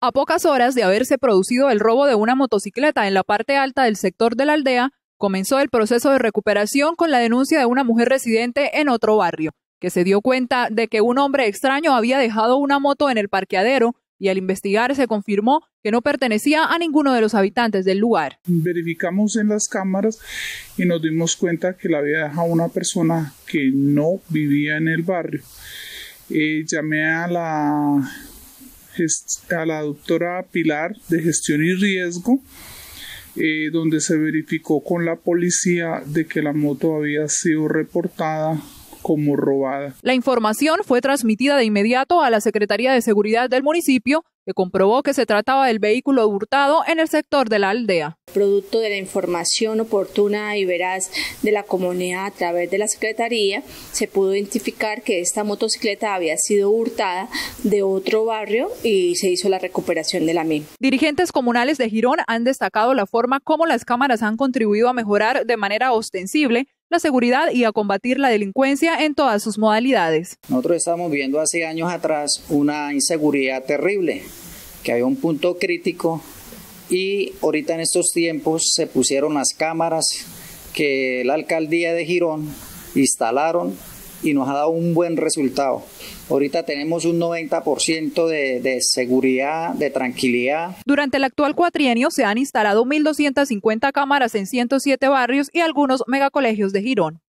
A pocas horas de haberse producido el robo de una motocicleta en la parte alta del sector de la aldea, comenzó el proceso de recuperación con la denuncia de una mujer residente en otro barrio, que se dio cuenta de que un hombre extraño había dejado una moto en el parqueadero y al investigar se confirmó que no pertenecía a ninguno de los habitantes del lugar. Verificamos en las cámaras y nos dimos cuenta que la había dejado una persona que no vivía en el barrio. Eh, llamé a la a la doctora Pilar de Gestión y Riesgo, eh, donde se verificó con la policía de que la moto había sido reportada como robada. La información fue transmitida de inmediato a la Secretaría de Seguridad del municipio, que comprobó que se trataba del vehículo hurtado en el sector de la aldea. Producto de la información oportuna y veraz de la comunidad a través de la Secretaría, se pudo identificar que esta motocicleta había sido hurtada de otro barrio y se hizo la recuperación de la misma. Dirigentes comunales de Girón han destacado la forma como las cámaras han contribuido a mejorar de manera ostensible la seguridad y a combatir la delincuencia en todas sus modalidades. Nosotros estamos viendo hace años atrás una inseguridad terrible, que había un punto crítico y ahorita en estos tiempos se pusieron las cámaras que la alcaldía de Girón instalaron y nos ha dado un buen resultado. Ahorita tenemos un 90% de, de, seguridad, de tranquilidad. Durante el actual cuatrienio se han instalado 1.250 cámaras en 107 barrios y algunos megacolegios de Girón.